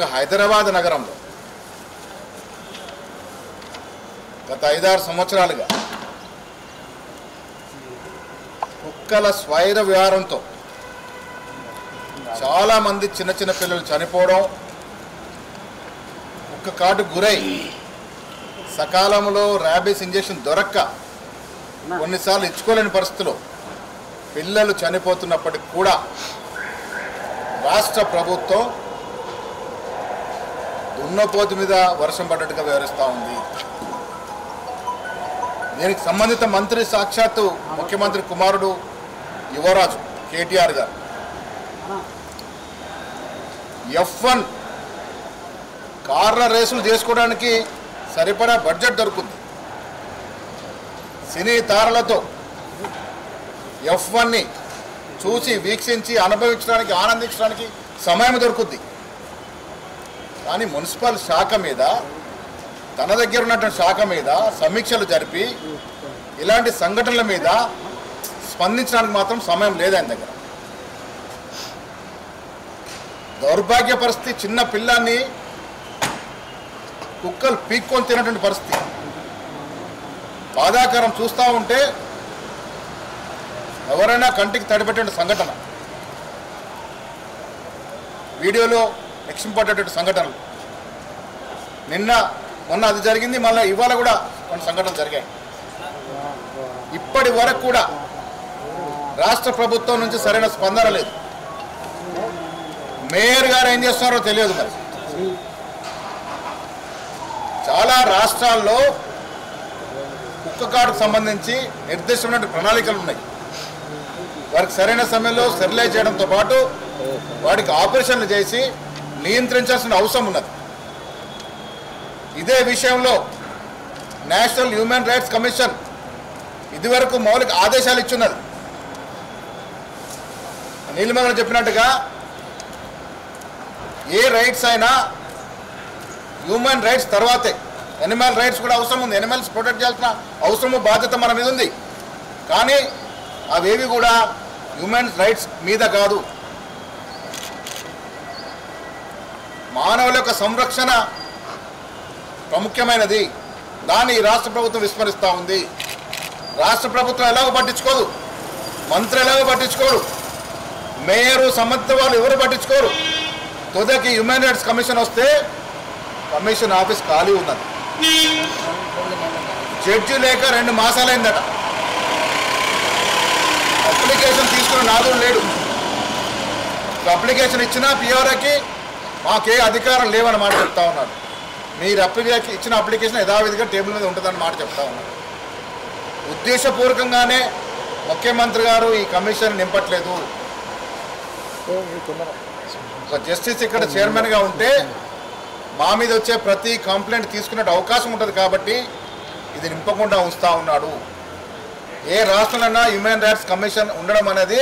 ముఖ్యంగా హైదరాబాద్ నగరంలో గత ఐదారు సంవత్సరాలుగా కుక్కల స్వైర విహారంతో చాలా మంది చిన్న చిన్న పిల్లలు చనిపోవడం కుక్క కాటు గురై సకాలంలో ర్యాబీస్ ఇంజెక్షన్ దొరక్క కొన్నిసార్లు ఇచ్చుకోలేని పరిస్థితిలో పిల్లలు చనిపోతున్నప్పటికి కూడా రాష్ట్ర ప్రభుత్వం దున్నపోతు మీద వర్షం పడ్డట్టుగా వ్యవహరిస్తూ ఉంది. దీనికి సంబంధిత మంత్రి సాక్షాత్తు ముఖ్యమంత్రి కుమారుడు యువరాజు కేటీఆర్ గారు. ఎఫ్ వన్ కార్ల రేసులు చేసుకోవడానికి సరిపడా బడ్జెట్ దొరుకుతుంది. సినీ తారలతో ఎఫ్ వన్ని చూసి వీక్షించి అనుభవించడానికి ఆనందించడానికి సమయం దొరుకుద్ది. కానీ మున్సిపల్ శాఖ మీద తన దగ్గర ఉన్నటువంటి శాఖ మీద సమీక్షలు జరిపి ఇలాంటి సంఘటనల మీద స్పందించడానికి మాత్రం సమయం లేదు ఆయన దగ్గర. దౌర్భాగ్య పరిస్థితి చిన్న పిల్లాన్ని కుక్కలు పీక్కొని తినటువంటి పరిస్థితి. బాధాకరం చూస్తూ ఉంటే ఎవరైనా కంటికి తడిపెట్టే సంఘటన. వీడియోలో రక్షింపడేటువంటి సంఘటనలు. నిన్న మొన్న అది జరిగింది మళ్ళీ ఇవాళ కూడా కొన్ని సంఘటనలు జరిగాయి. ఇప్పటి వరకు కూడా రాష్ట్ర ప్రభుత్వం నుంచి సరైన స్పందన లేదు. మేయర్ గారు ఏం చేస్తున్నారో తెలియదు మరి. చాలా రాష్ట్రాల్లో కుక్క కాటుకు సంబంధించి నిర్దిష్టమైన ప్రణాళికలు ఉన్నాయి. వారికి సరైన సమయంలో స్టెరిలైజ్ చేయడంతో పాటు వాటికి ఆపరేషన్లు చేసి నియంత్రించాల్సిన అవసరం ఉన్నది. ఇదే విషయంలో నేషనల్ హ్యూమన్ రైట్స్ కమిషన్ ఇదివరకు మౌలిక ఆదేశాలు ఇచ్చున్నది. నీలిమంగళం చెప్పినట్టుగా ఏ రైట్స్ అయినా హ్యూమన్ రైట్స్ తర్వాతే ఎనిమల్ రైట్స్ కూడా అవసరం ఉంది. ఎనిమల్స్ ప్రొటెక్ట్ చేయాల్సిన అవసరము బాధ్యత మన మీద ఉంది. కానీ అవేవి కూడా హ్యూమన్ రైట్స్ మీద కాదు. మానవుల యొక్క సంరక్షణ ప్రాముఖ్యమైనది. దాన్ని రాష్ట్ర ప్రభుత్వం విస్మరిస్తూ ఉంది. రాష్ట్ర ప్రభుత్వం ఎలాగో పట్టించుకోదు. మంత్రి ఎలాగో పట్టించుకోరు. మేయరు సంబంధిత వాళ్ళు ఎవరు పట్టించుకోరు. తుదకి హ్యూమన్ రైట్స్ కమిషన్ వస్తే కమిషన్ ఆఫీస్ ఖాళీ ఉన్నది. జడ్జి లేక రెండు మాసాలైందట. అప్లికేషన్ తీసుకున్న నాదుడు లేడు. అప్లికేషన్ ఇచ్చినా పిఆర్ఏకి మాకే అధికారం లేవని మాట చెప్తా ఉన్నారు. మీరు అప్లికేషన్ ఇచ్చిన అప్లికేషన్ యథావిధిగా టేబుల్ మీద ఉంటుందని మాట చెప్తా ఉన్నారు. ఉద్దేశపూర్వకంగానే ముఖ్యమంత్రి గారు ఈ కమిషన్ నింపట్లేదు. ఒక జస్టిస్ ఇక్కడ చైర్మన్గా ఉంటే మా మీద వచ్చే ప్రతి కంప్లైంట్ తీసుకునే అవకాశం ఉంటుంది కాబట్టి ఇది నింపకుండా ఉంచుతా ఉన్నాడు. ఏ రాష్ట్రంలో హ్యూమన్ రైట్స్ కమిషన్ ఉండడం అనేది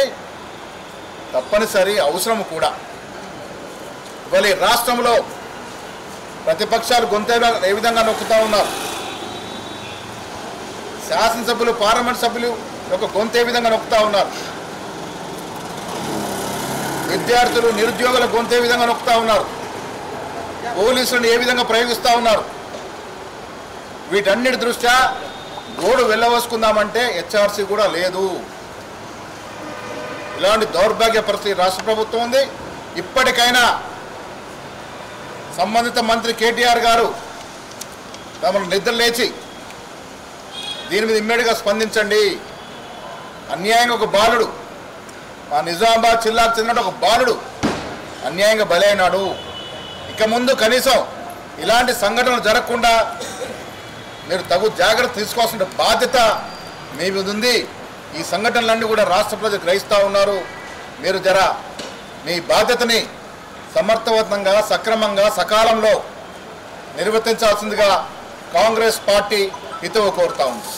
తప్పనిసరి అవసరం కూడా. ఇవాళ రాష్ట్రంలో ప్రతిపక్షాలు గొంతే ఏ విధంగా నొక్కుతా ఉన్నారు? శాసనసభ్యులు పార్లమెంట్ సభ్యులు యొక్క గొంతు ఏ విధంగా నొక్కుతా ఉన్నారు? విద్యార్థులు నిరుద్యోగుల గొంతు ఏ విధంగా నొక్కుతూ ఉన్నారు? పోలీసులను ఏ విధంగా ప్రయోగిస్తూ ఉన్నారు? వీటన్నిటి దృష్ట్యా గోడు వెళ్ళవసుకుందామంటే హెచ్ఆర్సీ కూడా లేదు. ఇలాంటి దౌర్భాగ్య పరిస్థితి రాష్ట్ర ప్రభుత్వం ఉంది. ఇప్పటికైనా సంబంధిత మంత్రి కేటీఆర్ గారు తమను నిద్ర లేచి దీని మీద ఇమ్మీడియట్గా స్పందించండి. అన్యాయంగా ఒక బాలుడు మా నిజామాబాద్ జిల్లాకు చెందిన ఒక బాలుడు అన్యాయంగా బలైనాడు. ఇక ముందు కనీసం ఇలాంటి సంఘటనలు జరగకుండా మీరు తగు జాగ్రత్త తీసుకోవాల్సిన బాధ్యత మీ మీద ఉంది. ఈ సంఘటనలన్నీ కూడా రాష్ట్ర ప్రజలు గ్రహిస్తూ ఉన్నారు. మీరు జర మీ బాధ్యతని సమర్థవంతంగా సక్రమంగా సకాలంలో నిర్వర్తించాల్సిందిగా కాంగ్రెస్ పార్టీ హితవు కోరుతా ఉంది.